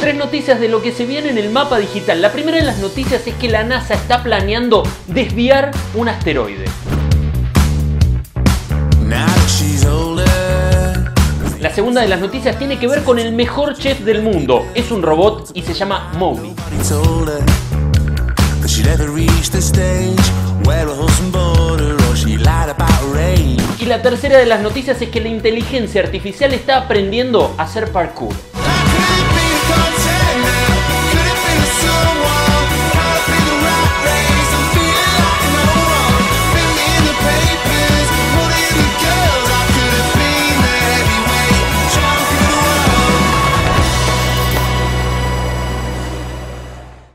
Tres noticias de lo que se viene en el mapa digital. La primera de las noticias es que la NASA está planeando desviar un asteroide. La segunda de las noticias tiene que ver con el mejor chef del mundo. Es un robot y se llama Mowgli. Y la tercera de las noticias es que la inteligencia artificial está aprendiendo a hacer parkour.